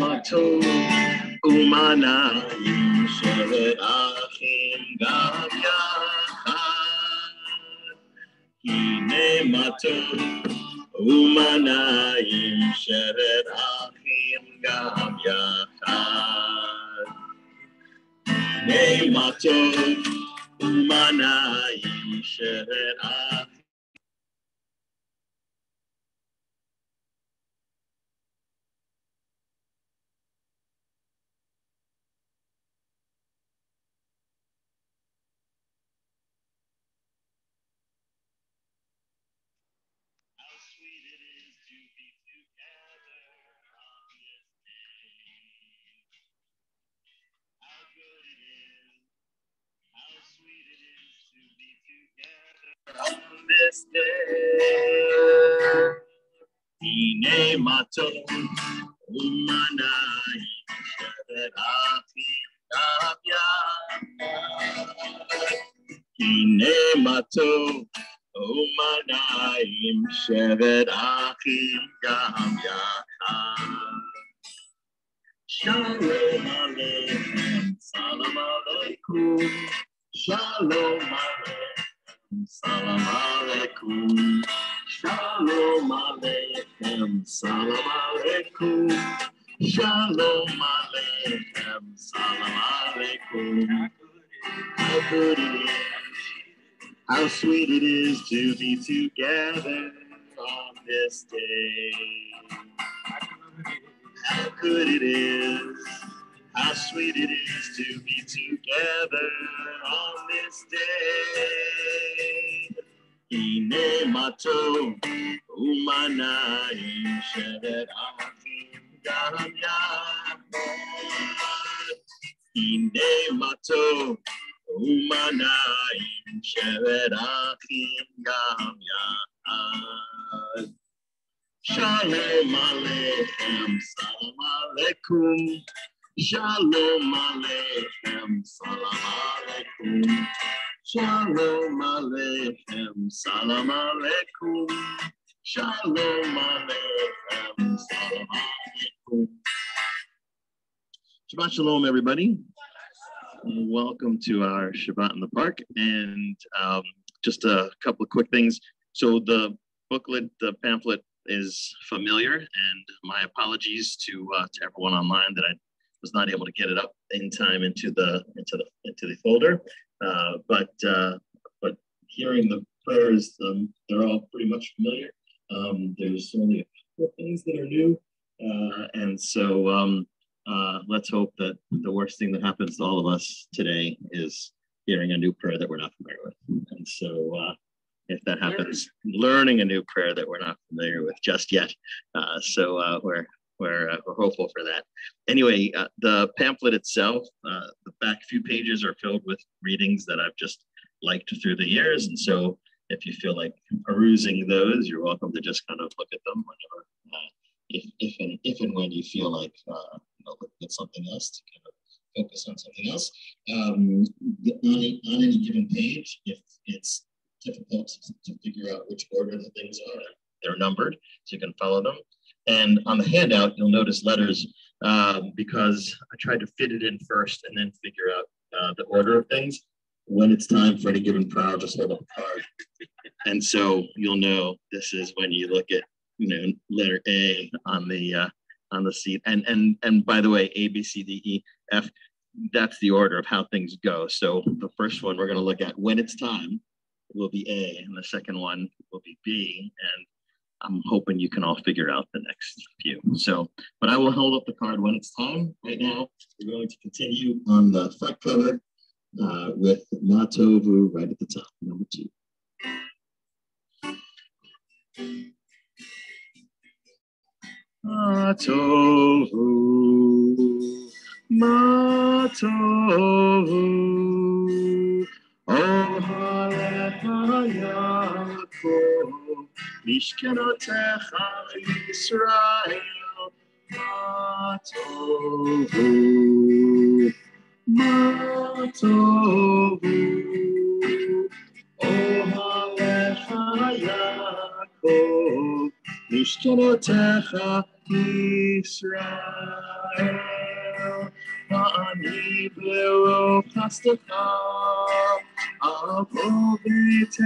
matov umanayim shevet achim gam yachad. Hine matov umanayim shevet achim gam yachad. Hine matov umanayim shevet achim umanai shevet achim gam yachad. Hine matov umanayim shevet achim gam yachad. Shalom aleichem, salam aleikum. Shalom aleichem, salam aleikum. Shalom aleichem, salam aleikum. Shalom aleichem, salam aleikum. How good it is. How sweet it is to be together on this day. How good it is. How sweet it is to be together on this day. Hine matov umanayim shevet achim gam yachad. Hine matov umanayim shevet achim gam yachad. Shalom aleichem, salam aleikum. Shalom aleichem, salam aleikum. Shalom aleichem, salam aleikum. Shalom aleichem, salam aleikum. Shabbat shalom, everybody. Welcome to our Shabbat in the Park. And um, just a couple of quick things. So the booklet, the pamphlet is familiar, and my apologies to uh, to everyone online that I was not able to get it up in time into the into the into the folder. Uh, but uh, but hearing the prayers, um, they're all pretty much familiar. Um, there's only a couple of things that are new, uh, and so um, uh, let's hope that the worst thing that happens to all of us today is hearing a new prayer that we're not familiar with. And so uh, if that happens, learning a new prayer that we're not familiar with just yet. Uh, so uh, we're we're, uh, we're hopeful for that. Anyway, uh, the pamphlet itself, uh, the back few pages are filled with readings that I've just liked through the years, and so if you feel like perusing those, you're welcome to just kind of look at them whenever, uh, if if and if and when you feel like uh, you know, looking at something else to kind of focus on something else. Um, the, on, on any given page, if it's difficult to, to figure out which order the things are. They're numbered, so you can follow them. And on the handout, you'll notice letters um, because I tried to fit it in first and then figure out uh, the order of things. When it's time for any given I'll just hold up a card. And so you'll know this is when you look at, you know, letter A on the uh, on the seat. And and and by the way, A, B, C, D, E, F, that's the order of how things go. So the first one we're going to look at when it's time will be A, and the second one will be B. And I'm hoping you can all figure out the next few. So, but I will hold up the card when it's time. Right now, we're going to continue on the front cover uh, with Matovu right at the top, number two. Matovu, Matovu, Ohalecha Yaakov, Mishkenotecha Yisrael, Matovu, Matovu, Ohalecha Yaakov, Mishkenotecha משכנותיך ישראל. ואני ברוב חסדך אבוא ביתך.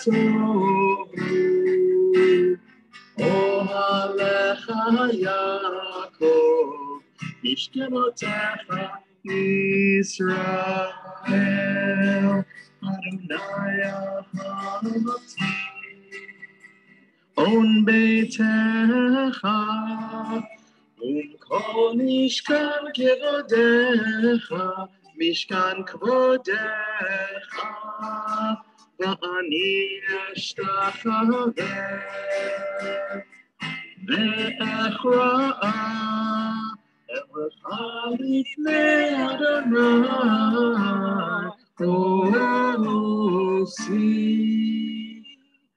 Tobri, Ohalecha Yaakov, Mishkemotecha Adonai Ahavati, On Beitecha, Umkol Mishkan Kevodecha, Mishkan Kvodecha, Va'ani Eshtachave Ve'echra'a Evrecha Lifnei Adonai Oh, see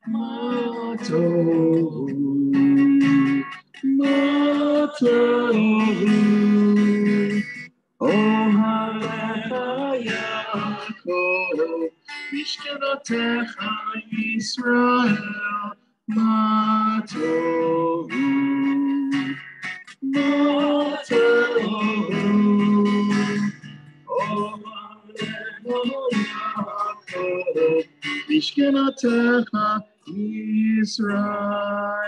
my toe, my Elohecha Israel.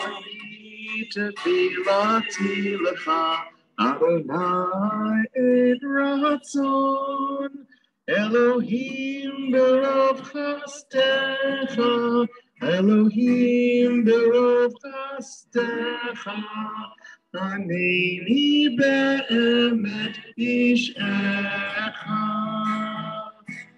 Ani tefilati lecha Adonai et ratzon. Elohim berov chastecha. Elohim berov chastecha. Aneni be'emet ish echa.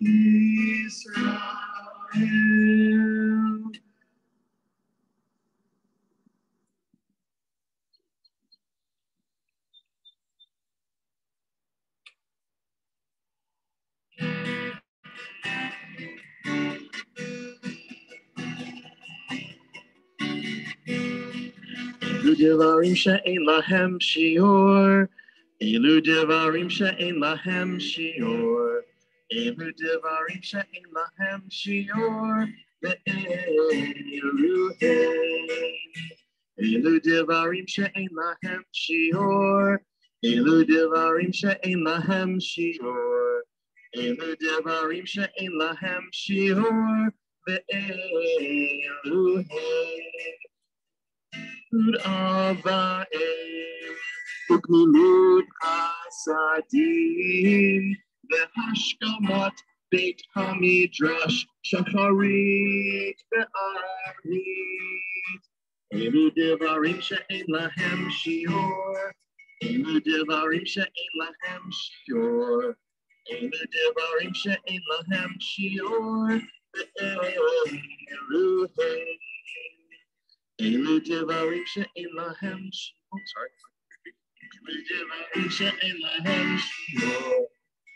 Israel. devarim she'en lahem shior. Elu devarim she'en lahem shior. Ever Devarim Shein Lahem Shior Elu Devarim Shein Lahem Shior Elu Devarim Shein Lahem Shior Elu Devarim Shein Lahem Shior Ve'elu Yud Avae Ukmilut Chasadim אהבה וגמילות חסדים והשכמת בית המדרש שחרית וארית. אלו דברים שאין להם שיעור, אלו דברים שאין להם שיעור, אלו דברים שאין להם שיעור, ואלו הם. אלו דברים שאין להם שיעור, sorry. אלו דברים שאין להם שיעור.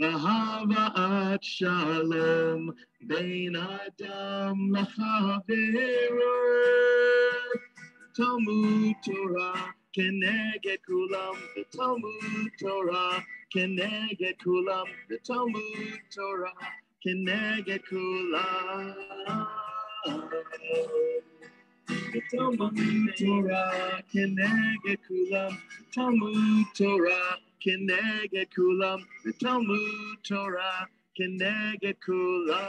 אהבת שלום בין אדם לחברו. תלמוד תורה כנגד כולם, ותלמוד תורה כנגד כולם, ותלמוד תורה כנגד כולם. ותלמוד תורה כנגד כולם, תלמוד תורה Keneged Kulam, the Talmud Torah, Keneged Kulam.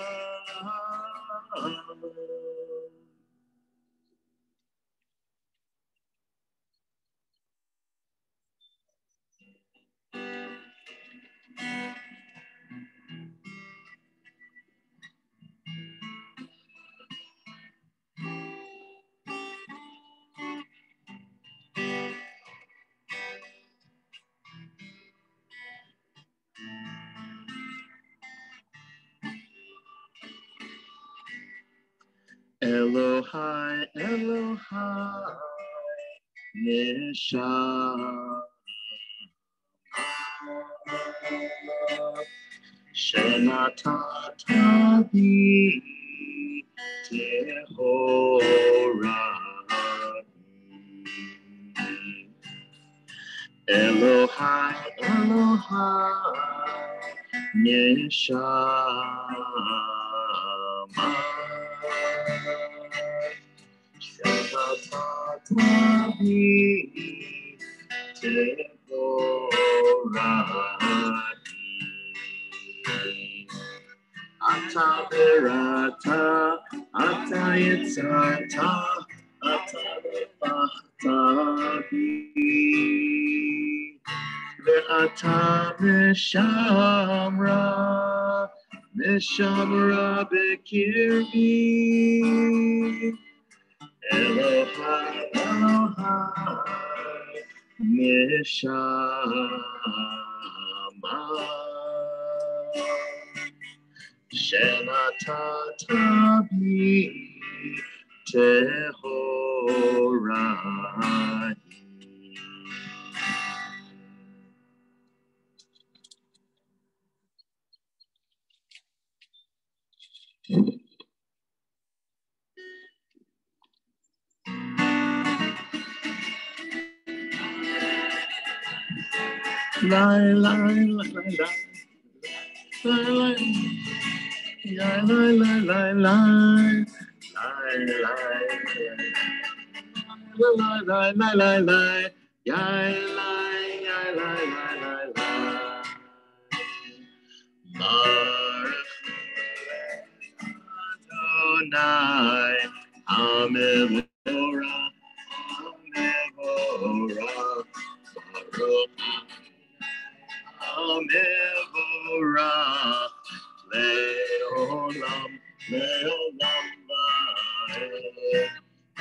Elohai, Elohai, Neshama. Shenata bi Tehorai. Elohai, Elohai, Neshama. He is Jehovah. Ata berata, ata yetzata, ata befata bi. Ve'ata meshamra, meshamra bekir.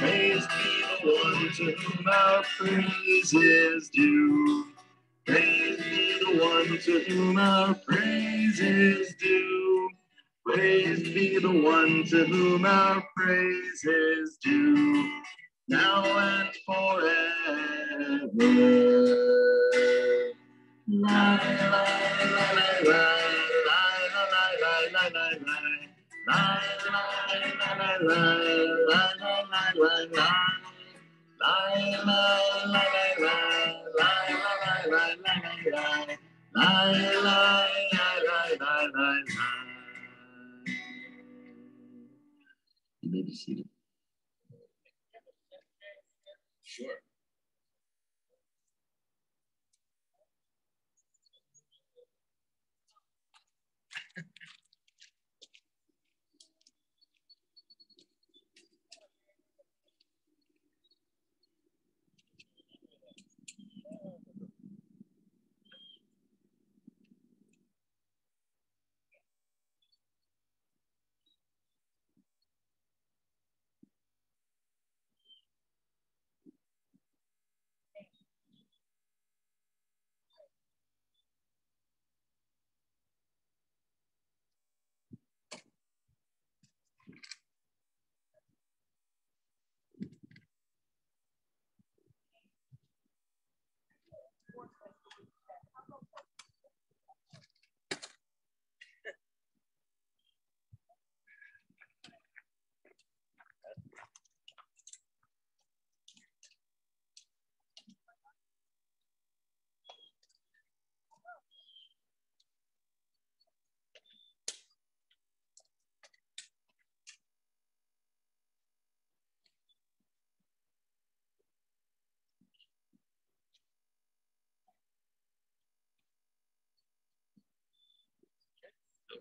Be the one to whom our praise is due. Be the one to whom our praise is due. Be the one to whom our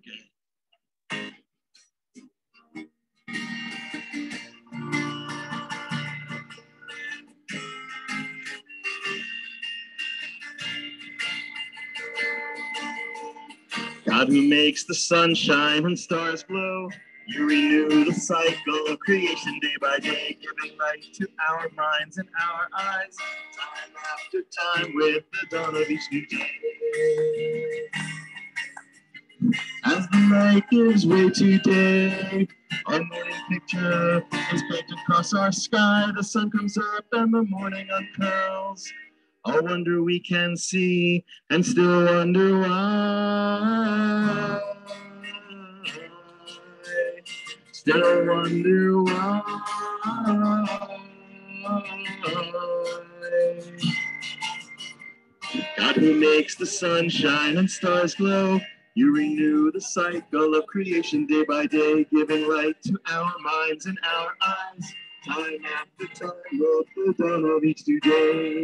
Okay. God who makes the sun shine and stars glow, you renew the cycle of creation day by day, giving light to our minds and our eyes, time after time with the dawn of each new day. As the night gives way to day, our morning picture is painted across our sky. The sun comes up and the morning uncurls. All wonder we can see and still wonder why. Still wonder why. God who makes the sun shine and stars glow, you renew the cycle of creation day by day, giving light to our minds and our eyes. Time after time, with the dawn of each new day.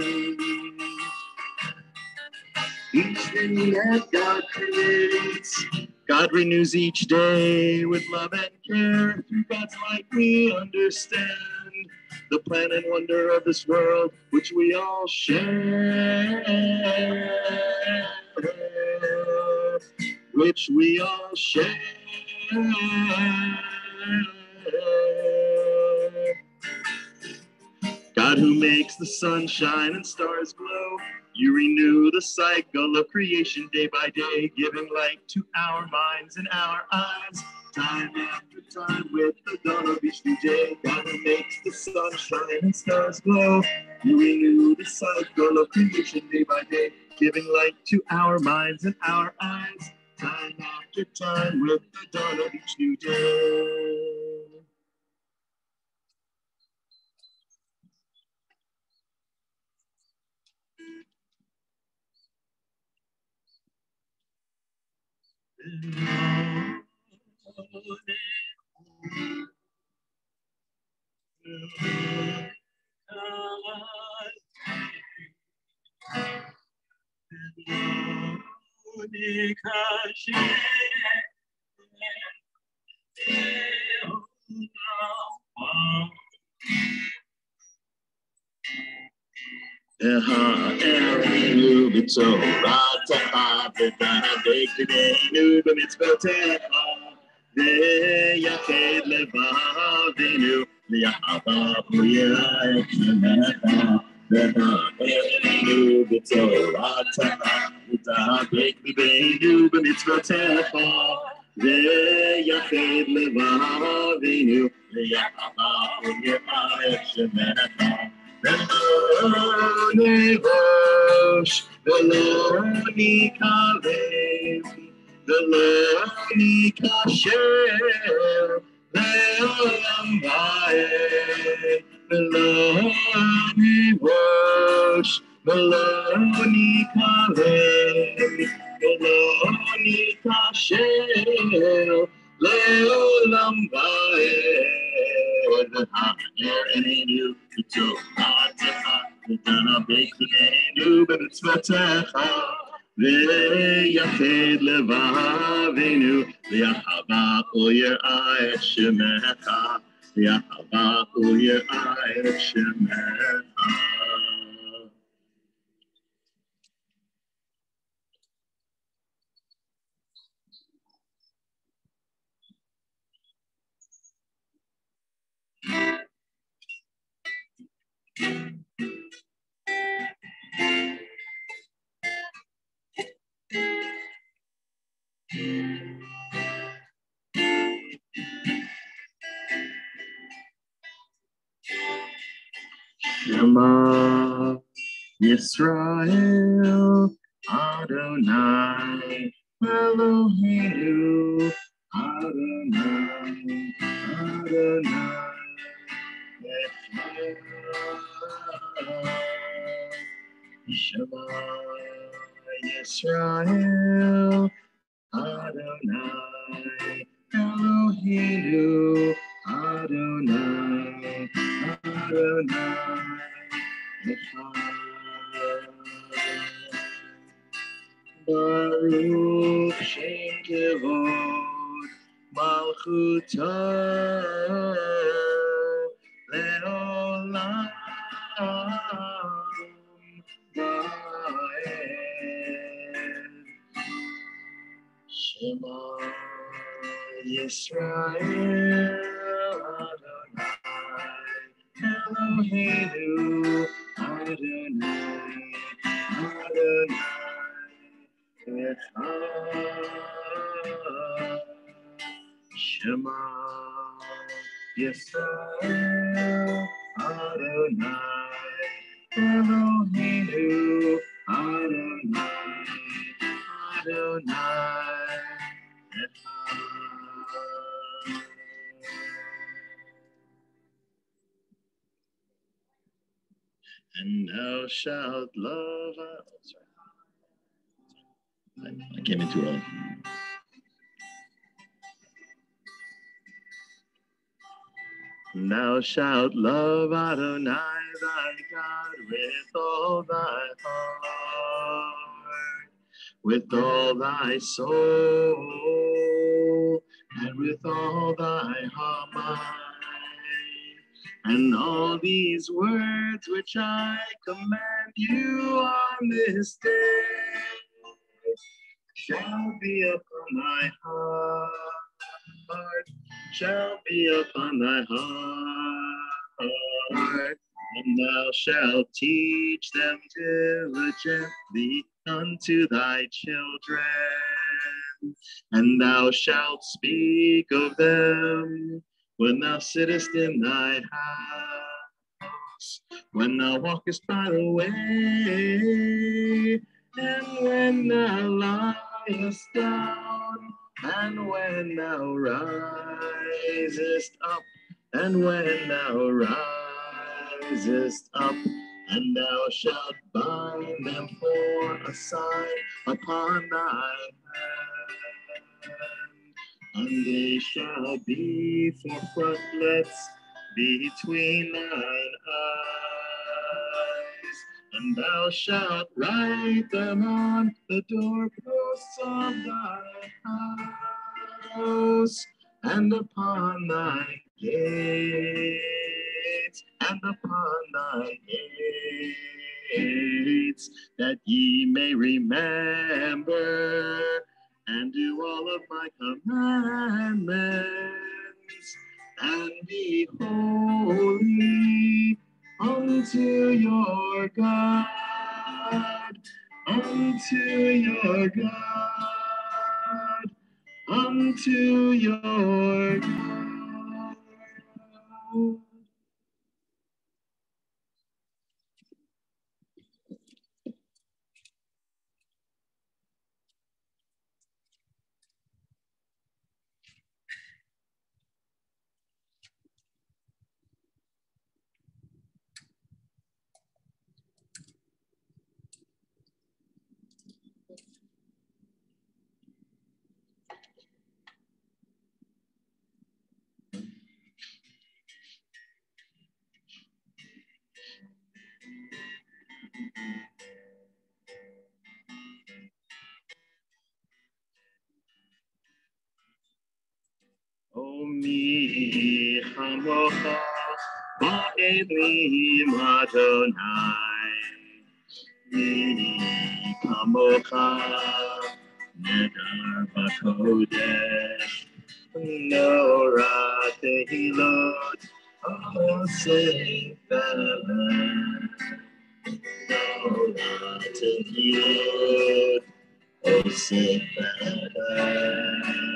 Each day that God creates, God renews each day with love and care. Through God's light, we understand the plan and wonder of this world, which we all share. Which we all share. God who makes the sun shine and stars glow, you renew the cycle of creation day by day, giving light to our minds and our eyes. Time after time with the dawn of each new day, God who makes the sun shine and stars glow, you renew the cycle of creation day by day, giving light to our minds and our eyes. Time after time with the dawn of each new day. So, Rata, Beta, Big today, new, but it's built in. ויחד לבבינו, ליחדה פרויה שמתה, ותארנו בתורתך, the Lord Ikarevi, the Lord Ikasher, Leambae, the Lord we worship, the Lord Ikarevi, the Lord Ikasher, the hot air and he knew to do not v'tana b'ekenu, b'mitzvotecha, ויחד לבבינו, ויחווה ויראה את שמך, ויחווה ויראה את שמך. Shema Yisrael Adonai Eloheinu Adonai Adonai Shema Yisrael Adonai Eloheinu Adonai Adonai Baruch Shem Kevod Malchuto Leolam Shema Yisrael Adonai Eloheinu Adonai Adonai Echad Shema Yisrael Adonai Eloheinu Adonai Adonai And thou shalt love. I, I came in too early. Thou shalt love Adonai thy God with all thy heart, with all thy soul, and with all thy mind. And all these words which I command you on this day shall be upon thy heart, shall be upon thy heart, and thou shalt teach them diligently unto thy children, and thou shalt speak of them when thou sittest in thy house, when thou walkest by the way, and when thou liest down, and when thou risest up, and when thou risest up, and thou shalt bind them for a sign upon thy hand and they shall be for frontlets between thine eyes. And thou shalt write them on the doorposts of thy house, and upon thy gates, and upon thy gates, that ye may remember and do all of my commandments, and be holy unto your God, unto your God, unto your God. Omi chamocha ba'elim Adonai. Mi chamocha nedar b'kodesh. Nora tehilot oseh belen. Nora tehilot oseh belen.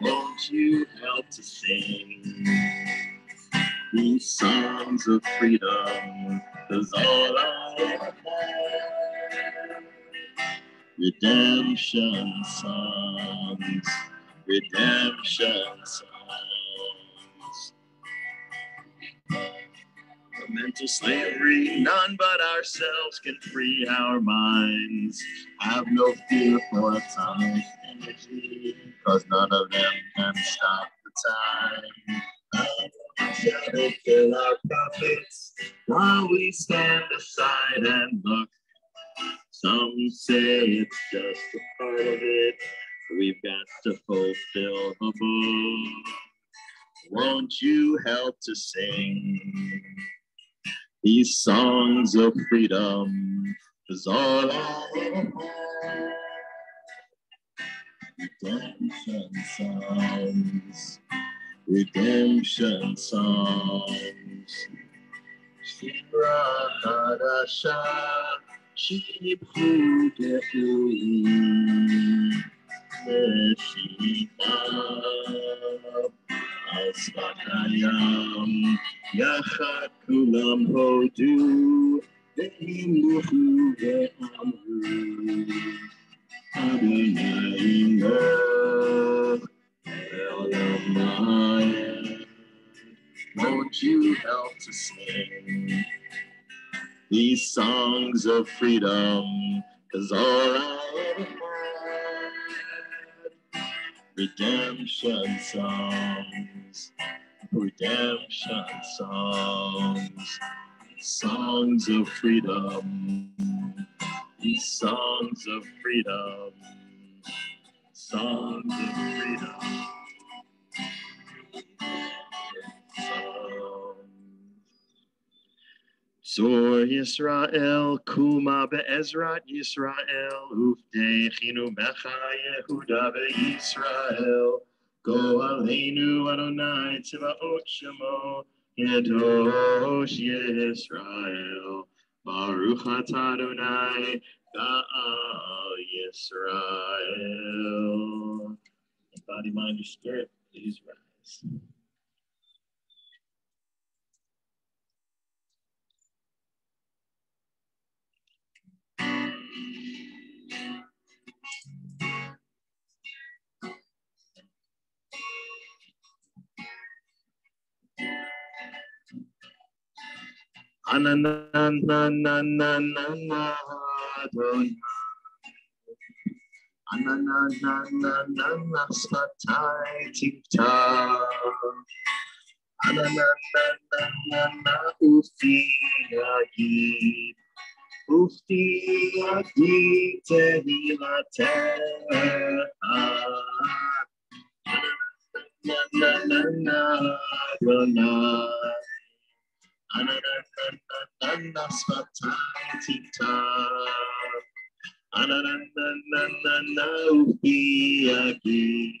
Won't you help to sing these songs of freedom? Cause all I redemption songs, redemption songs. Mental slavery, none but ourselves can free our minds. Have no fear for atomic energy, cause none of them can stop the time. Shall they kill our prophets while we stand aside and look? Some say it's just a part of it, we've got to fulfill the book. Won't you help to sing these songs of freedom? Cause all I have redemption songs, redemption songs. Shira Hadasha, Shibhu Gehuim, Meshita, Asfakayam, Yachat Hodu, Vehimuhu Ve'amru. Adonai Elohim, won't you help to sing these songs of freedom? Cause all I redemption songs, redemption songs, songs of freedom. These songs of freedom, songs of freedom. Zor Yisrael, Kuma be'ezrat Yisrael, Ufdechinu becha Yehuda be'Yisrael, Go aleinu Adonai Tzivaot Shemo, Yedosh Yisrael. Baruch Adonai Ga'al Yisrael. Body, mind, your spirit, please rise. Anananananana Adonai. Ananananana Satai Tifta. Ananananana Ufi Yagi. Ufti Yagi Tehilate. Anananana Adonai. Ananana Svatita. Ananana Svatita. Ananana Upiaki.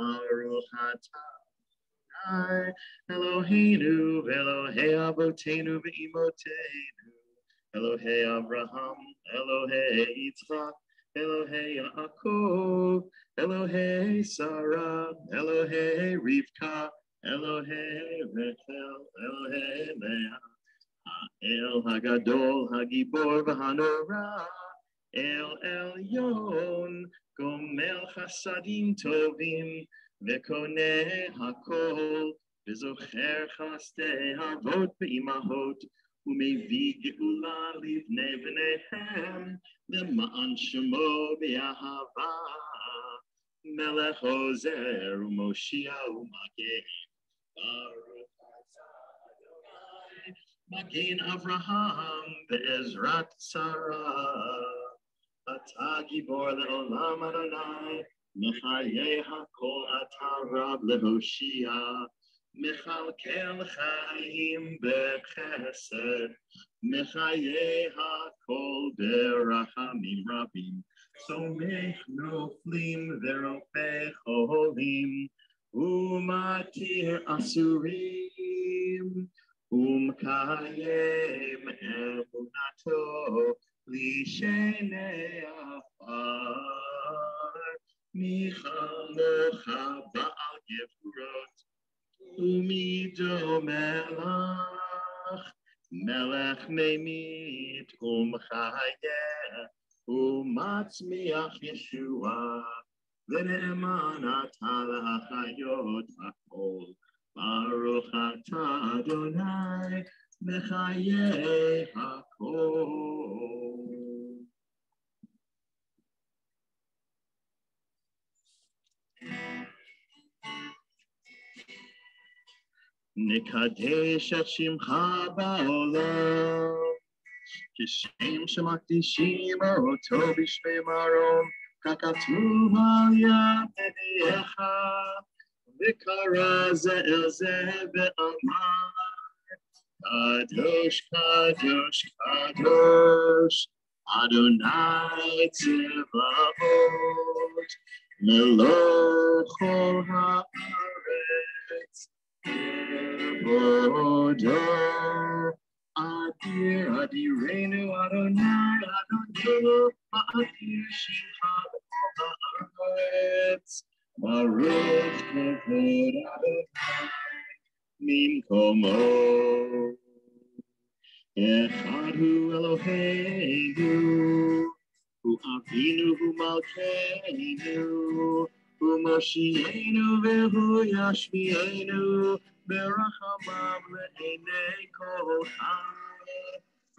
Aruhata. Eloheinu, Elohei Avotenu, Ve'imotenu, Elohei Abraham, Elohei Yitzchak, Elohei Yaakov, Elohei Sarah, Elohei Rivka, Elohei Rachel, Elohei Leah, El Hagadol, Hagibor, V'Hanora, El Elyon, Gomel Chasadim Tovim, Vekone Hakol, V'Zocher Chaste Havot Be'imahot, ומביא גאולה לבני בניהם, למען שמו באהבה. מלך עוזר ומושיע ומגן, ברוך אתה אדוני, מגן אברהם בעזרת שרה. אתה גיבור לעולם אדוני, מחיי הכל אתה רב להושיע. מכלכל חיים בחסד, מחיי הכל ברחמים רבים, סומך נופלים ורופא חולים, ומתיר אסורים, ומקיים אמונתו לשני עפר, מחלך בעל גבורות. umido melach, melach nemit um chaye, umatzmiach Yeshua, v'ne'eman atal ha'chayot ha'kol, baruch atah Adonai, mechaye ha'kol. נקדש את שמך בעולם, כשם שמקדישים אותו בשמי מרום, ככתוב על יד נביאך, וקרא זה אל זה ואמר, קדוש, קדוש, קדוש, אדוני צבאות, מלוך כל הארץ. Kvodo Adir Adirenu Adonai Adonai Adir Shihad Haaretz Baruch Kavod Adonai Mimkomo Echad Hu Eloheinu Hu Hu Malkeinu ומושיענו והוא ישמיענו ברחמיו לעיני כל חי.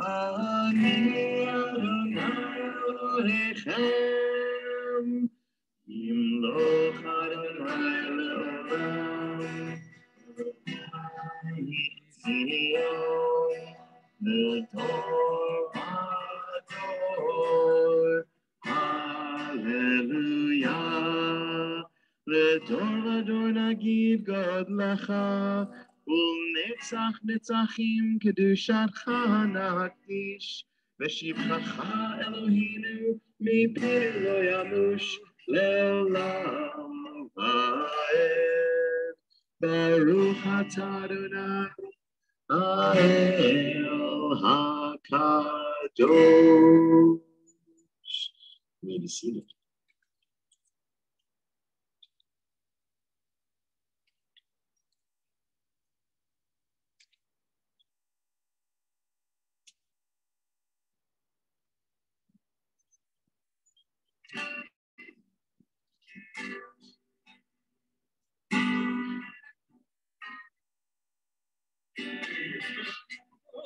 אני אדוני אלוהיכם, ימלוך אדוני לעולם, ציון לדור הדור. הללויה. לדור לדור נגיד גודלך, ולנצח נצחים קדושתך נקדיש, ושבחך אלוהינו מפי לא ימוש לעולם ועד. ברוך אתה אדוני האל הקדוש. May be seated.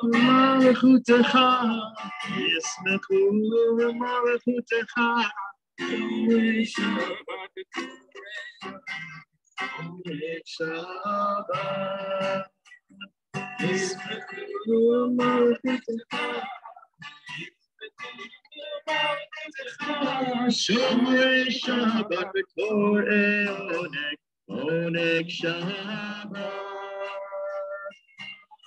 מלכותך, ישמחו במלכותך, יומי שבת יומי שבת, ישמחו במלכותך, שומרי שבת וקוראי עונג, עונג שבת.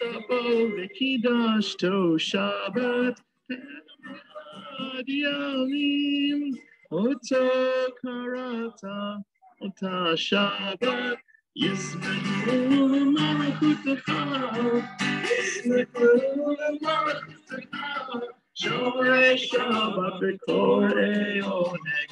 Tabo v'kidash to Shabbat Yamim Oto karata Ota Shabbat Yismechu v'malachutecha Yismechu v'malachutecha Shorei Shabbat v'korei oneg Oneg Shabbat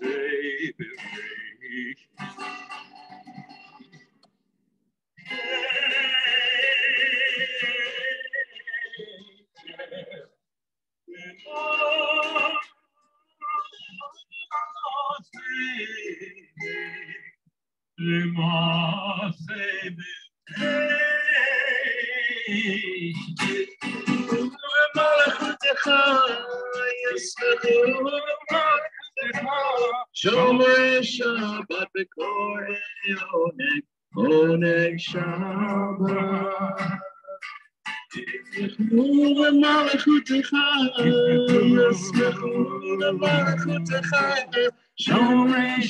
Zechayev, Shomrei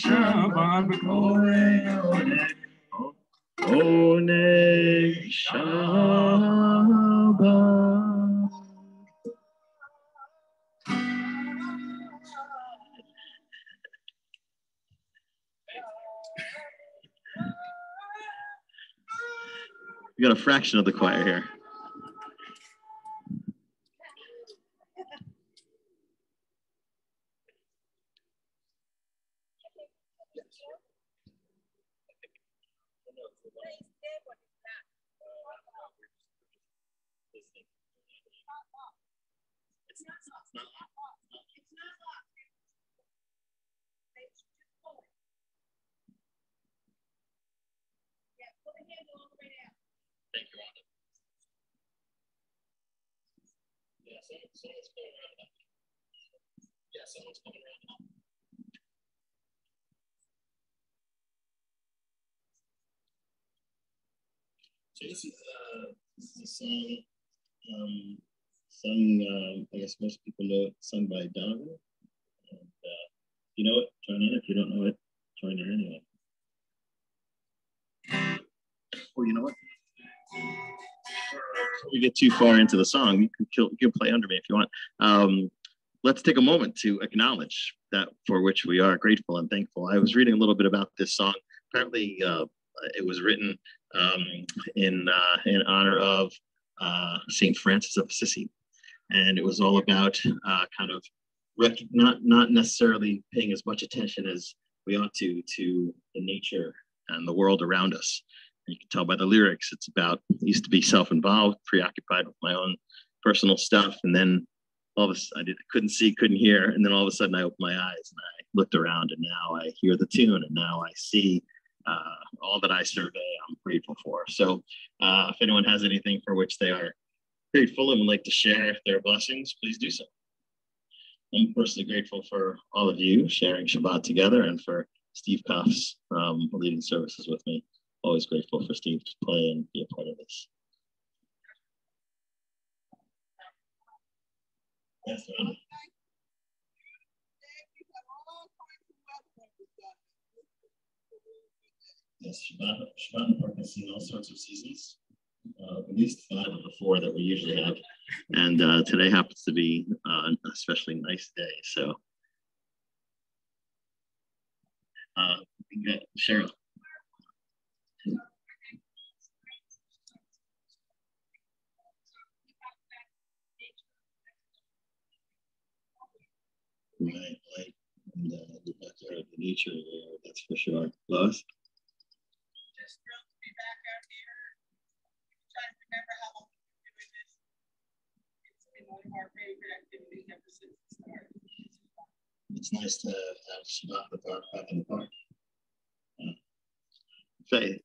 We got a fraction of the choir here. Thank you. Yeah, someone, someone's coming around. Yeah, someone's coming around. So this is, uh, this is a song, um, sung, um, I guess most people know it, sung by Donovan. And, uh, if you know it, join in. If you don't know it, join in anyway. Oh, you know what? Before we get too far into the song, you can, kill, you can play under me if you want. Um, let's take a moment to acknowledge that for which we are grateful and thankful. I was reading a little bit about this song. Apparently, uh, it was written um, in uh, in honor of uh, Saint Francis of Assisi, and it was all about uh, kind of rec- not not necessarily paying as much attention as we ought to to the nature and the world around us. You can tell by the lyrics, it's about used to be self-involved, preoccupied with my own personal stuff, and then all of a sudden I did, couldn't see, couldn't hear, and then all of a sudden I opened my eyes and I looked around, and now I hear the tune, and now I see uh, all that I survey. I'm grateful for. So, uh, if anyone has anything for which they are grateful and would like to share their blessings, please do so. I'm personally grateful for all of you sharing Shabbat together, and for Steve Koffs um, leading services with me. Always grateful for Steve to play and be a part of this. Yes. Yes, Shabbat, Shabbat Park has seen all sorts of seasons, uh, at least five of the four that we usually have. And uh, today happens to be uh, an especially nice day. So, uh, Cheryl. Right, right. And uh, the backyard, the nature that's for sure. Lois? Remember how long we've been doing this. It's been one of our favorite activities ever since. It's nice to have Shabbat in the park back in the park. Yeah. Faye.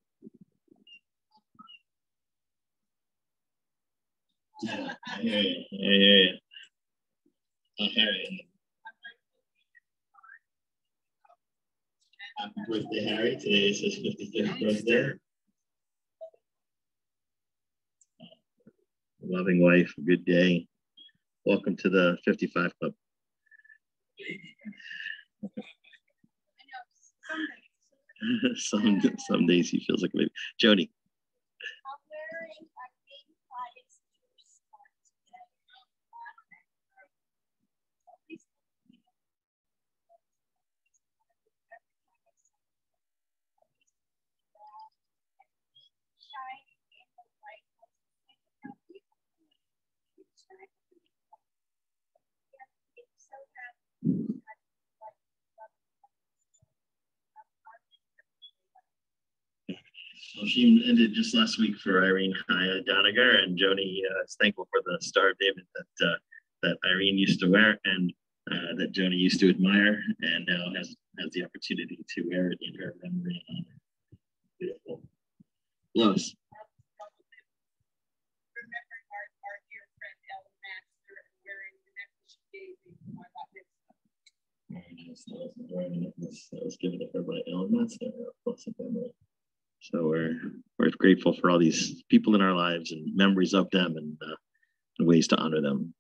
Yeah. Yeah, yeah, yeah. I. Happy birthday, Harry. Today is his 55th birthday. Loving wife, a good day. Welcome to the 55 Club. some some days he feels like a baby. Jody. I'm wearing a pink bias smart today. Shining in the light. So happy. So she ended just last week for Irene Kaya Doniger, and Joni uh, is thankful for the Star of David that uh, that Irene used to wear and uh, that Joni used to admire, and now has has the opportunity to wear it in her memory and honor. Beautiful. Lois. Very nice. That was a necklace that was given to her by Ellen Master, a blessed memory. So we're we're grateful for all these people in our lives and memories of them and, uh, and ways to honor them.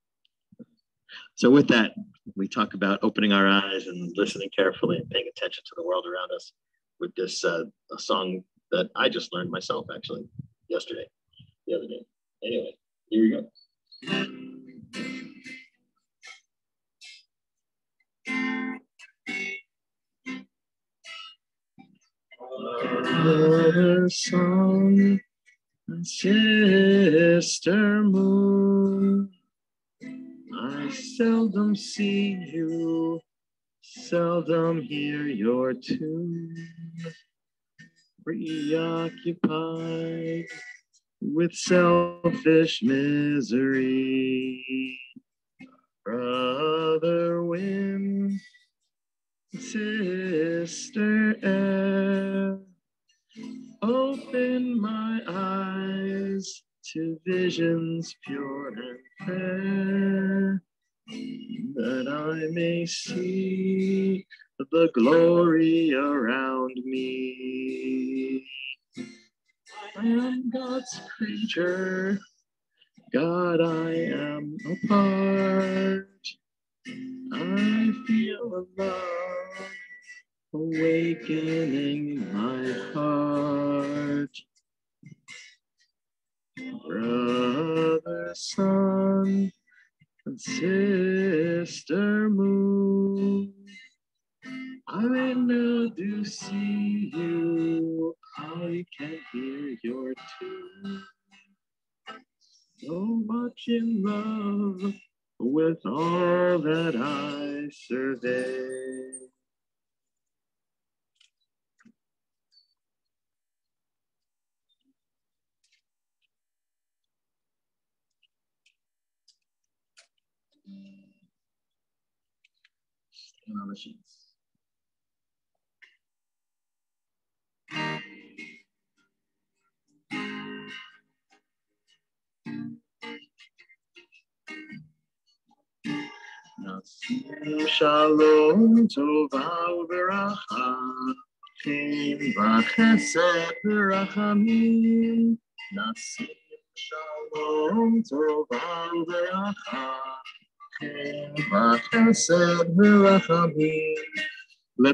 So with that, we talk about opening our eyes and listening carefully and paying attention to the world around us with this uh, a song that I just learned myself actually yesterday, the other day. Anyway, here we go. Mother sun and sister moon. I seldom see you, seldom hear your tune. Preoccupied with selfish misery. Brother wind, sister air, open my eyes to visions pure and fair, that I may see the glory around me. I am God's creature, God, I am a part. I feel a love awakening my heart. Brother, sun, and sister, moon. I now do see you, I can hear your tune. So much in love with all that I survey. On the sheets. Nasim shalom tova uveracha Chem v'chesed v'rachamim Nasim shalom tova uveracha Let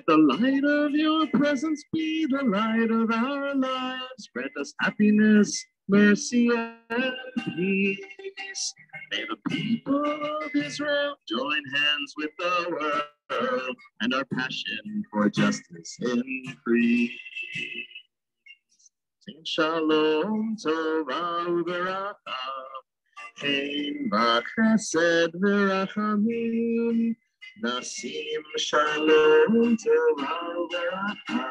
the light of your presence be the light of our lives. Grant us happiness, mercy, and peace. May the people of Israel join hands with the world and our passion for justice increase. Shalom, Torah, uveracha, Hein v'chesed v'rachamim, Nasim shalom, Torah, uveracha,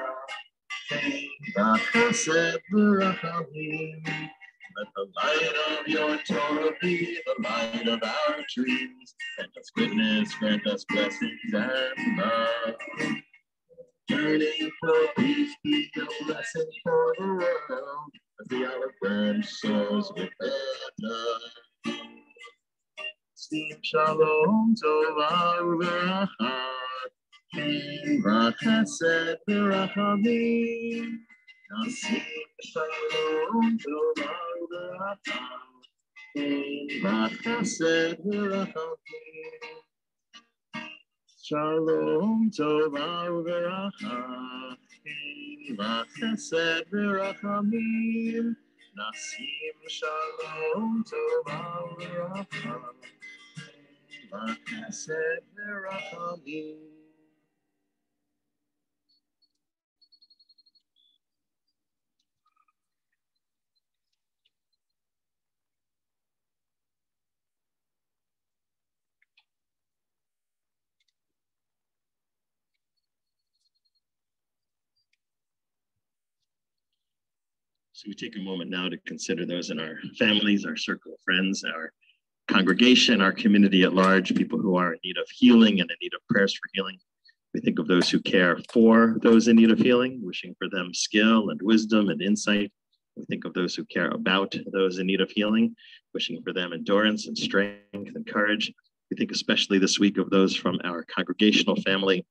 Hein v'chesed v'rachamim. Let the light of your Torah be the light of our dreams. Grant us goodness, grant us blessings and love. Yearning for peace, be a blessing for the world as the olive branch soars with the dove. Shalom tova uveracha, King v'chesed v'rachamim. Nasim shalom tova uveracha, King v'chesed v'rachamim. Shalom tova uveracha, King v'chesed v'rachamim. Nasim shalom tova uveracha, King v'chesed v'rachamim. So we take a moment now to consider those in our families, our circle of friends, our congregation, our community at large, people who are in need of healing and in need of prayers for healing. We think of those who care for those in need of healing, wishing for them skill and wisdom and insight. We think of those who care about those in need of healing, wishing for them endurance and strength and courage. We think especially this week of those from our congregational family,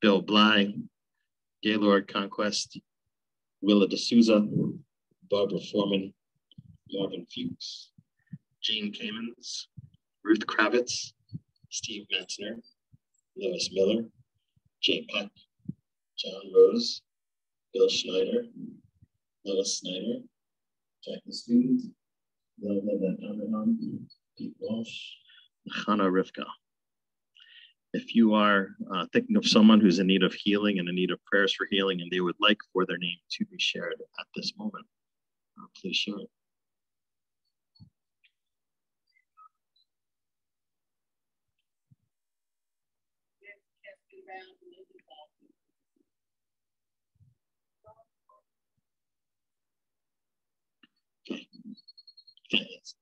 Bill Bly, Gaylord Conquest, Willa D'Souza, Barbara Foreman, Marvin Fuchs, Jean Kamens, Ruth Kravitz, Steve Metzner, Lois Miller, Jay Peck, John Rose, Bill Schneider, Lois Snyder, Jack Student, Lola Van Abraham, Pete Walsh, Hannah Rivka. If you are uh, thinking of someone who's in need of healing and in need of prayers for healing, and they would like for their name to be shared at this moment, and looking back. Yes.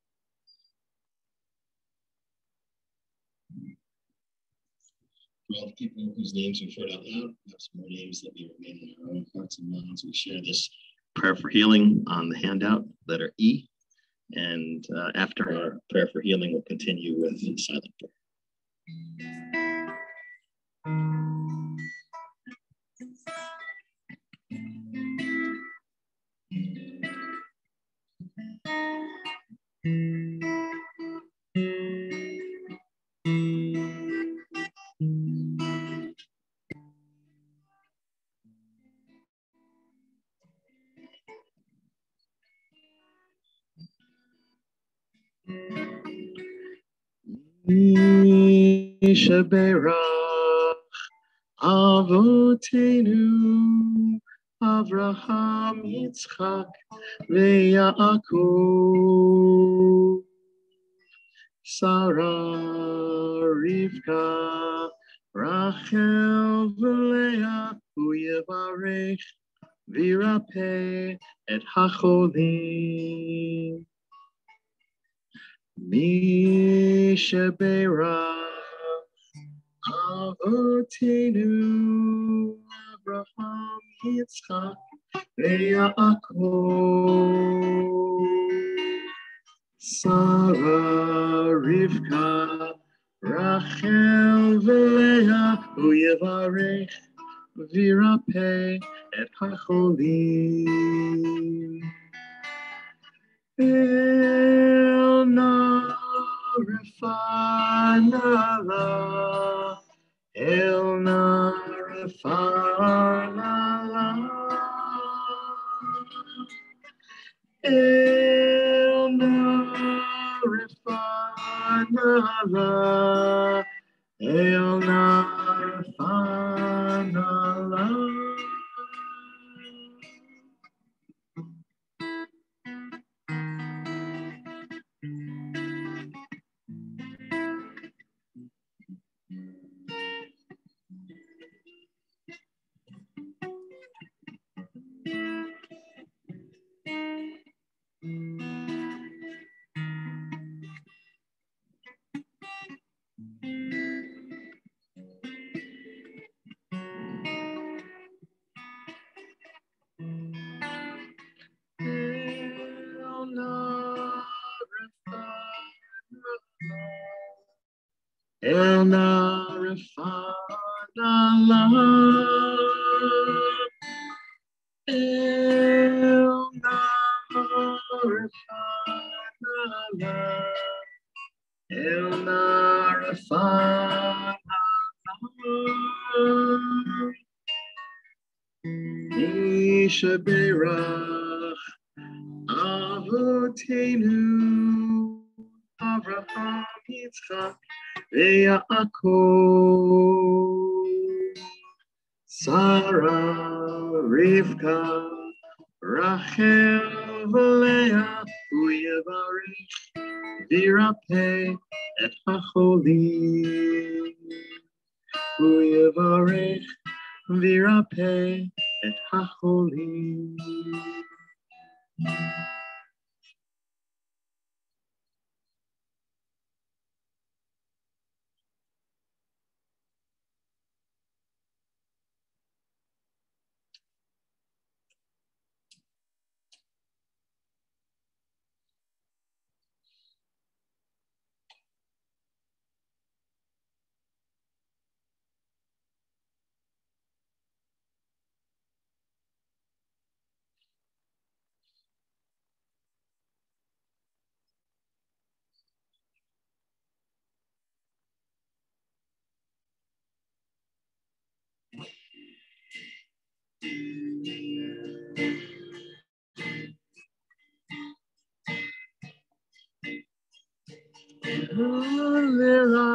The people whose names we've heard out loud, we have some more names that may remain in our own hearts and minds. We share this prayer for healing on the handout, letter E. And uh, after our prayer for healing, we'll continue with silent prayer. Yishaberach Avotenu Avraham Yitzchak Ve'Yaakov Sarah Rivka Rachel V'Leah Hu Yevarech V'Yirapeh Et HaCholim Mishaberach Avotenu Abraham Yitzchak Ve'Yaakov Sarah Rivka Rachel V'Leah Hu Yevarech V'Yirapeh Et HaCholim. El Narefanala, El Narefanala,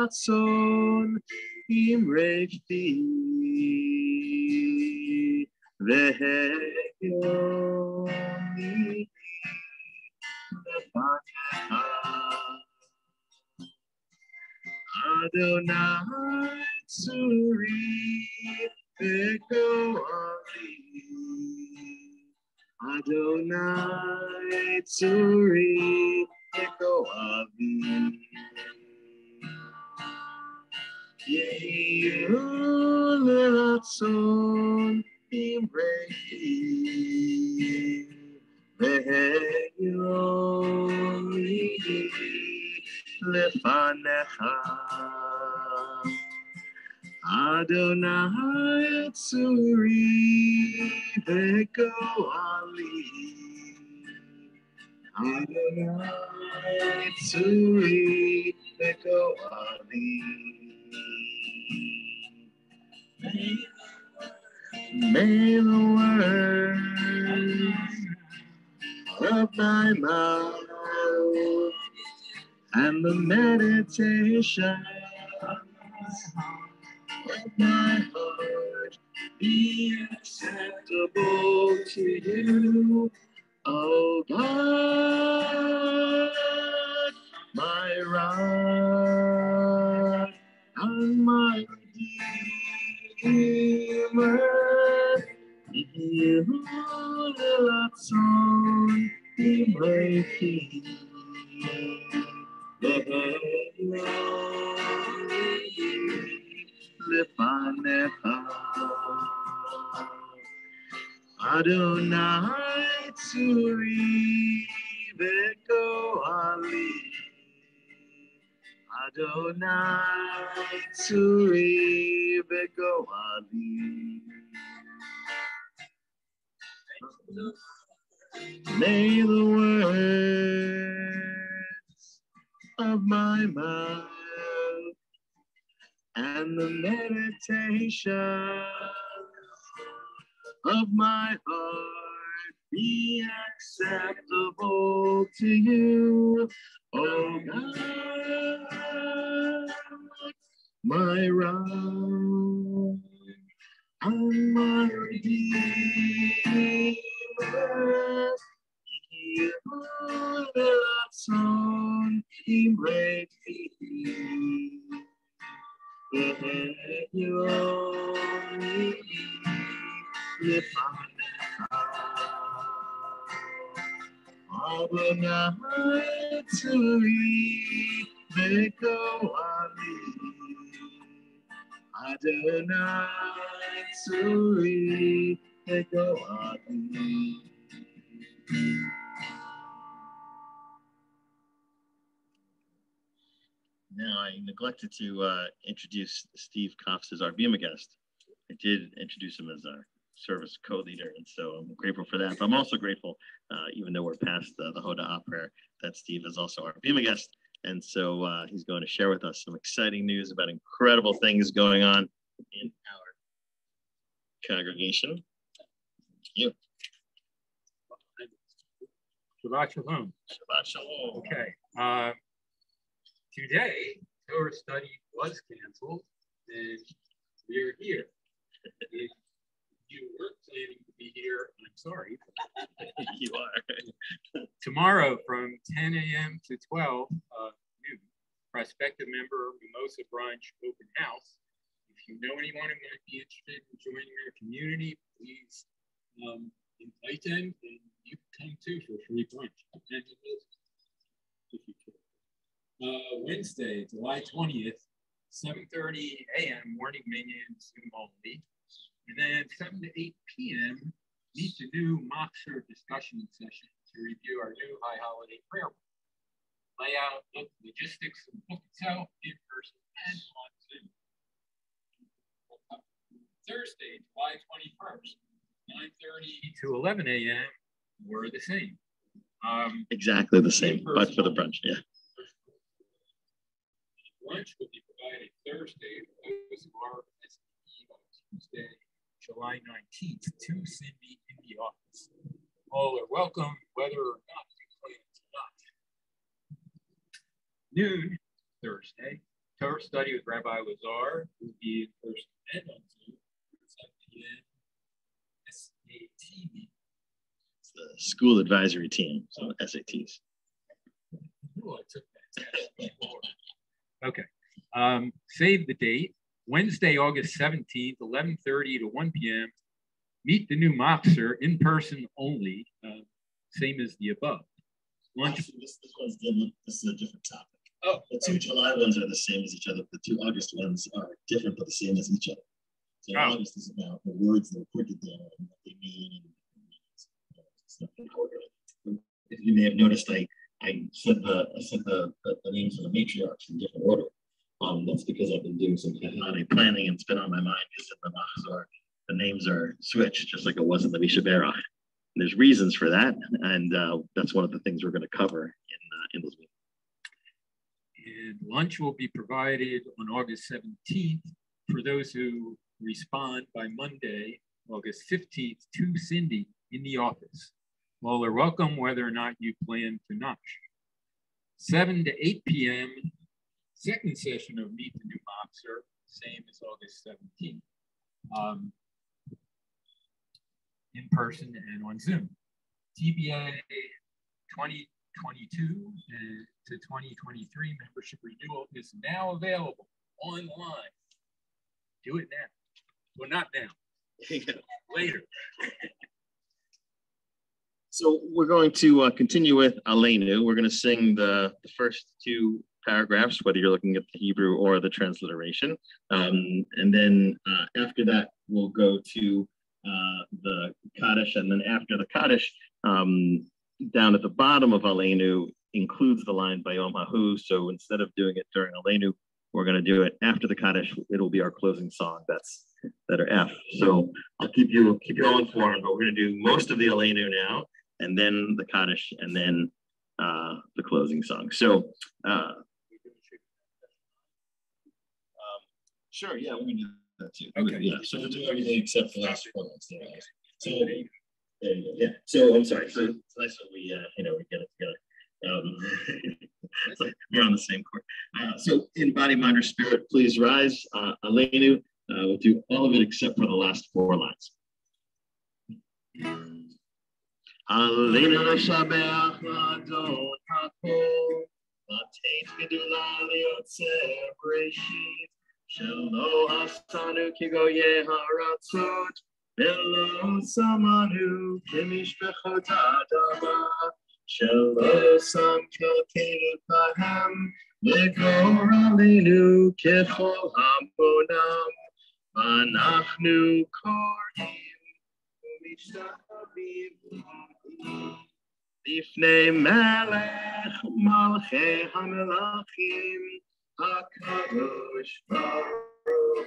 Corazón im the head Relazzon di breaking the Adonai tsuri neglected to uh, introduce Steve Koffs as our Bima guest. I did introduce him as our service co-leader, and so I'm grateful for that. But I'm also grateful, uh, even though we're past uh, the Hoda prayer, that Steve is also our Bima guest, and so uh, he's going to share with us some exciting news about incredible things going on in our congregation. Thank you. Shabbat Shalom. Shabbat shalom. Okay. Uh, today, Torah study was canceled, and we're here. If you weren't planning to be here, I'm sorry. you are. Tomorrow from 10 a.m. to 12 uh, noon, prospective member Mimosa Brunch Open House. If you know anyone who might be interested in joining our community, please um, invite them and you can come too for free brunch. If you can. Uh, Wednesday, July twentieth, seven thirty AM, morning minyan Zoom only. And then seven to eight PM, meet the new Machzor discussion session to review our new high holiday prayer. book. Layout, look, logistics, of the book itself, in person and on Zoom. Thursday, July twenty-first, nine thirty to eleven AM were the same. Um, Exactly the same, but for the brunch, yeah. Lunch will be provided Thursday, those who are SE on Tuesday, July nineteenth, to Cindy in the office. All are welcome, whether or not you plan to not. Noon, Thursday, Torah study with Rabbi Lazar will be in person and on Zoom. 7 p.m. SAT. It's the school advisory team, so SATs. I took that test before. Okay, um, save the date, Wednesday, August seventeenth, eleven thirty to one P M. Meet the new Machzor in person only, uh, same as the above. Lunch, Actually, This, this one's different, this is a different topic. oh, The two July ones are the same as each other, the two August ones are different but the same as each other. So Oh. August is about the words that are printed there and what they mean. It's not in order. If you may have noticed, I, I said the, I the, the, the names of the matriarchs in different order. Um, that's because I've been doing some holiday planning and it's been on my mind because in the Mahazor, the names are switched, just like it was in the Mishaberach. There's reasons for that, and uh, that's one of the things we're going to cover in uh, in those meetings. and lunch will be provided on August seventeenth for those who respond by Monday, August fifteenth, to Cindy in the office. All are welcome, whether or not you plan to not. Seven to eight P M, second session of Meet the New Machzor, same as August seventeenth. Um, in person and on Zoom. TBA twenty twenty-two to twenty twenty-three membership renewal is now available online. Do it now. Well, not now, later. So we're going to uh, continue with Aleinu. We're going to sing the, the first two paragraphs, whether you're looking at the Hebrew or the transliteration. Um, and then uh, after that, we'll go to uh, the Kaddish. And then after the Kaddish, um, down at the bottom of Aleinu includes the line Bayom Hahu. So instead of doing it during Aleinu, we're going to do it after the Kaddish. It'll be our closing song. That's that are F. So I'll keep you keep you all informed. But we're going to do most of the Aleinu now and then the Kaddish, and then uh, the closing song. So, uh, um, sure, yeah, we can do that too. Okay. Yeah, so we'll do everything except the last four lines. guys. So, there you go. Yeah. So I'm sorry. So it's nice when we, uh, you know, we get it together. Um, it's like we're on the same court. Uh, so in body, mind, or spirit, please rise. Uh, Aleinu, uh, we'll do all of it except for the last four lines. Alena Shabeach Ladon Hako, do Gedula Liotze Breshit, Shelo Asanu Kigo Yeharatzot, Belo Samanu Kimish Bechotadama, Shelo Sam Kelkenu Paham, Legoralinu Kechol Hamonam, Kordim Korim, Mishtachabim לפני מלך מלכי המלכים הקדוש ברוך הוא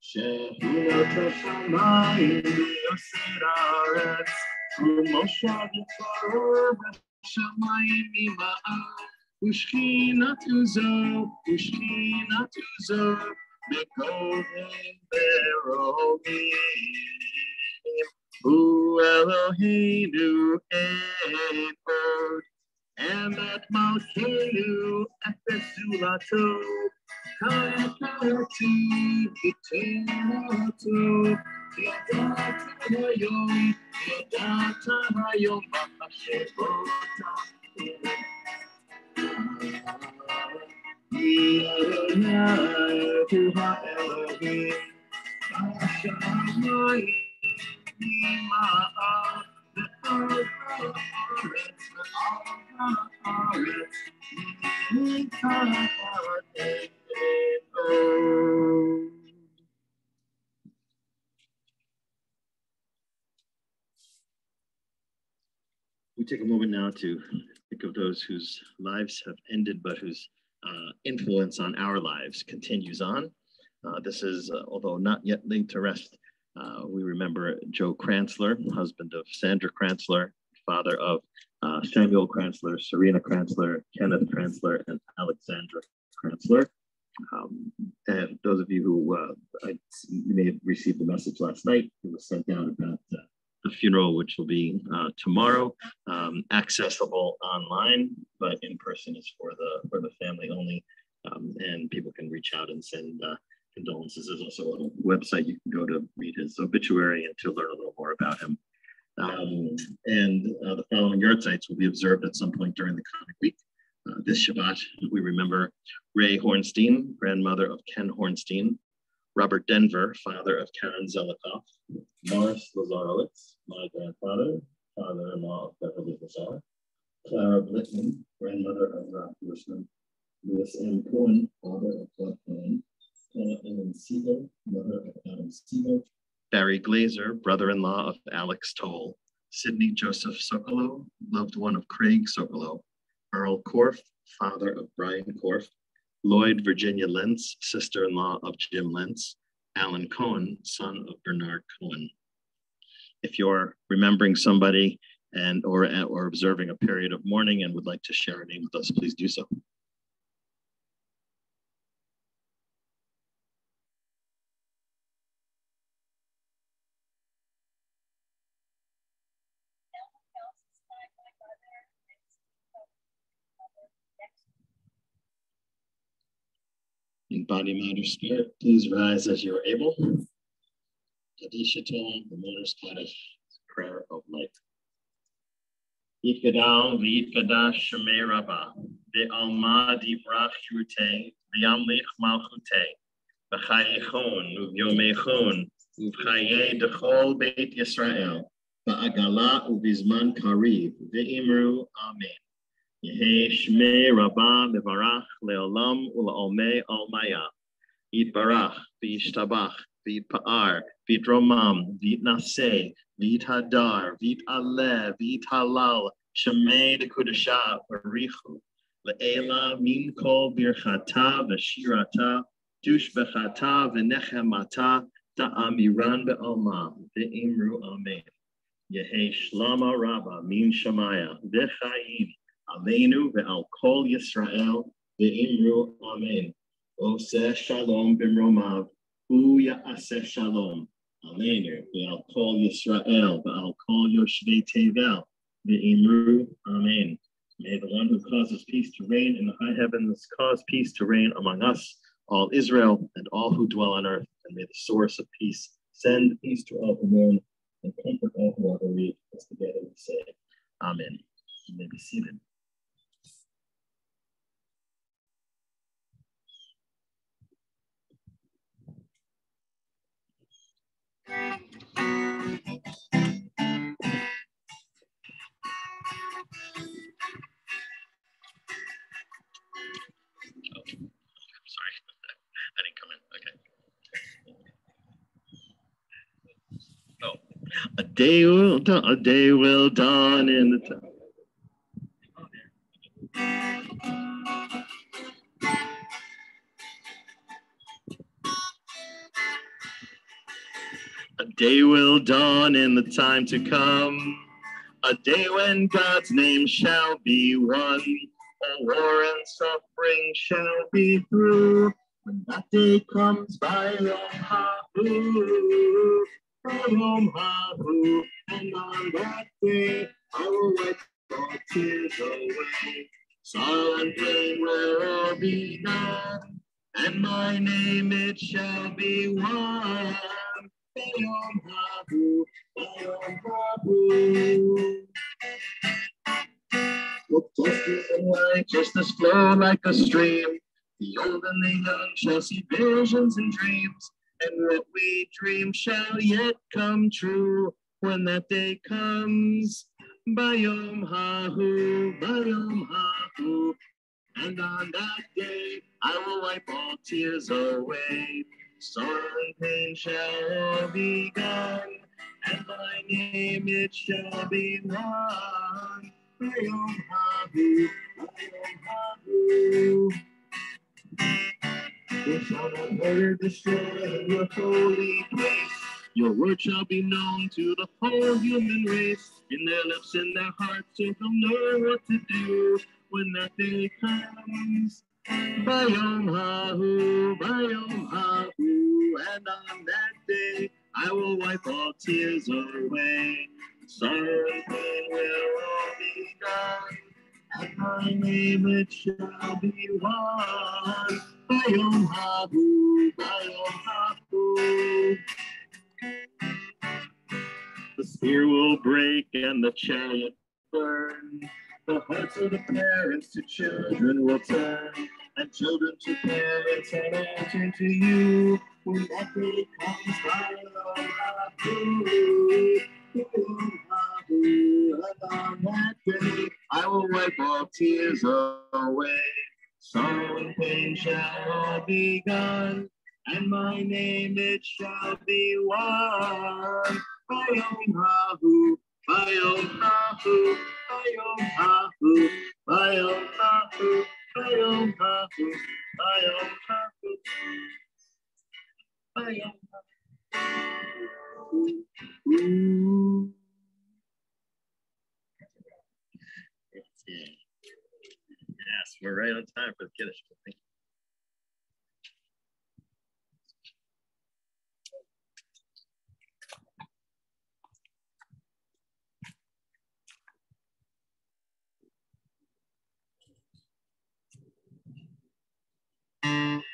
שהוא נותן שמיים ויוסר הארץ ומושב יצרו בשמיים ממעל ושכינתו זו ושכינתו זו בגוהן ורומים Hu Eloheinu Echad, Emet Malkeinu Kitinato, Yadata Hayom, Yadata Hayom, Mahashevota, Yadonai, Hu HaElohim, Hashamayim, We take a moment now to think of those whose lives have ended, but whose uh, influence on our lives continues on. Uh, this is, uh, although not yet laid to rest, uh, we remember Joe Kranzler, husband of Sandra Kranzler, father of uh, Samuel Kranzler, Serena Kranzler, Kenneth Kranzler, and Alexandra Kranzler. Um, and those of you who uh, may have received the message last night, it was sent out about uh, the funeral, which will be uh, tomorrow, um, accessible online, but in person is for the for the family only. Um, and people can reach out and send condolences. There's also a website you can go to read his obituary and to learn a little more about him. Um, and uh, the following yahrzeits will be observed at some point during the coming week. Uh, this Shabbat, we remember Ray Hornstein, grandmother of Ken Hornstein, Robert Denver, father of Karen Zelikoff, Morris Lazarowitz, my grandfather, father-in-law of Beverly Lazar, Clara Blickman, grandmother of Ralph Bushman, Louis M. Cohen, father of Bud Cohen, Siegel, mother of Adam Siegel, Barry Glazer, brother-in-law of Alex Toll, Sidney Joseph Sokolow, loved one of Craig Sokolow, Earl Korf, father of Brian Korf, Lloyd Virginia Lentz, sister-in-law of Jim Lentz, Alan Cohen, son of Bernard Cohen. If you're remembering somebody and or, or observing a period of mourning and would like to share a name with us, please do so. Elma Pels is my, my mother, and Steve Pels is my mother. Next. In body, mind, or spirit, please rise as you are able. Kaddish Yatom, the Mourner's Kaddish, prayer of light. Yitgadal v'yitkadash shemei rabba, ve'alma divrach shute, v'yamlich malchute, v'chayichon, u'vyomechon, u'vchaye dechol beit Yisrael, v'agala u'bizman kariv, ve'imru amen. Yehi shmei rabba mevarach leolam u'laomei almaya. Yitbarach, v'yishtabach, v'yitpa'ar, v'yitromam, v'yitnaseh, v'yithadar, v'yitaleh, v'yitalal, shemei dekudasha, v'richu. Le'ela min kol birchata v'shirata, tushbechata v'nechemata, ta'amiran be'alma, ve'imru amen. Yehi shlama rabba min shamaya, v'chayim, Aleinu ve'al kol Yisrael ve'imru amen. Oseh shalom b'mromav, hu ya'aseh shalom. Aleinu ve'al kol Yisrael ve'al kol Yoshvei Tevel ve'imru amen. May the one who causes peace to reign in the high heavens cause peace to reign among us, all Israel, and all who dwell on earth. And may the source of peace send peace to all who mourn and comfort all who are bereaved. As together we say, Amen. You may be seated. A day will dawn, a day will dawn in the time. A day will dawn in the time to come, a day when God's name shall be won, all war and suffering shall be through. When that day comes by oh, Yom Yom Hahu, and on that day I will wipe all tears away. Sorrow pain will be gone, and my name it shall be one. Yom Hahu, Yom Hahu. Look, justice and righteousness flow like a stream. The old and the young shall see visions and dreams, and what we dream shall yet come true. when that day comes. Bayom Hahu, Bayom Hahu, and on that day I will wipe all tears away. Sorrow and pain shall all be gone, and my name it shall be one. Bayom Hahu, Bayom Hahu. You shall not murder, destroy your holy place. Your word shall be known to the whole human race. In their lips and their hearts, so they'll know what to do when that day comes. Bayom Hahu, Bayom Hahu, and on that day I will wipe all tears away. Sorrow and pain will all be gone, and my name it shall be one. Bayom Hahu. The spear will break and the chariot burn. The hearts of the parents to children will turn, and children to parents and all turn to you. When that day comes, Bayom Hahu, and on that day I will wipe all tears away. Sorrow and pain shall all be gone, and my name it shall be one. Bayom Hahu, Bayom Hahu, Bayom Hahu, Bayom Hahu, Bayom Hahu, Bayom Hahu, Bayom Hahu. Ooh. Yes, we're right on time for the Kiddush. Thank you.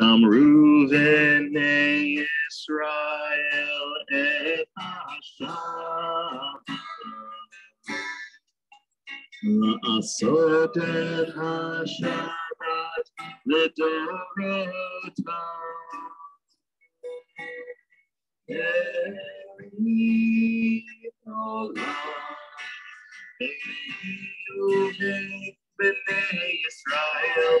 Shamru v'nei Yisrael et Hashem. La'asot et Hashabbat l'dorotam. Eri olam. Eri b'nei Yisrael.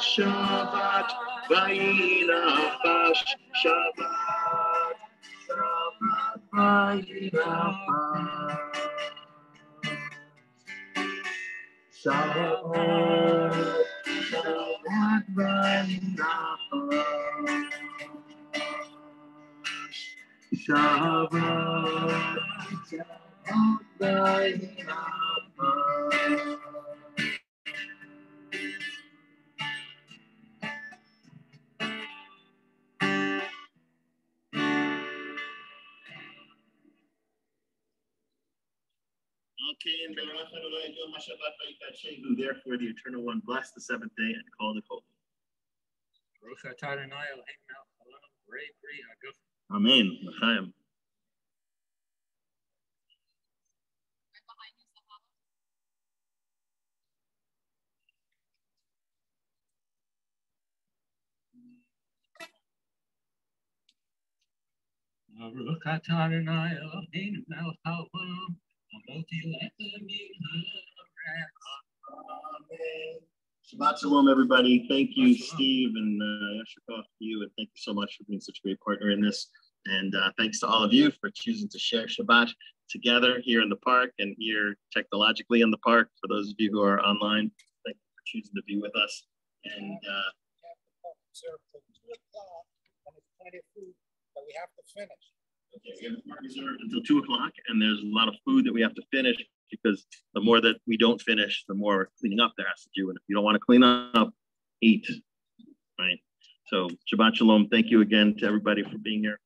Shabbat, Shabbat, Vayinapash, Vayikachenu. Therefore, the Eternal One blessed the seventh day and called it holy. Baruch atah Adonai Eloheinu melech haolam, borei pri haguf. Amen. L'chaim. Uh, right behind you, Sahaba. Baruch atah Eloheinu melech haolam, hamotzi lechem yi'arech. Amen. Shabbat Shalom, everybody. Thank you, Steve and uh, yasher koach, to you, and thank you so much for being such a great partner in this. And uh, thanks to all of you for choosing to share Shabbat together here in the park and here technologically in the park. For those of you who are online, thank you for choosing to be with us. And uh, serve till two o'clock, and there's plenty of food that we have to finish. okay, we have the park reserved until two o'clock, and there's a lot of food that we have to finish. Because the more that we don't finish, the more cleaning up there has to do. And if you don't want to clean up, eat. Right. So Shabbat Shalom. Thank you again to everybody for being here.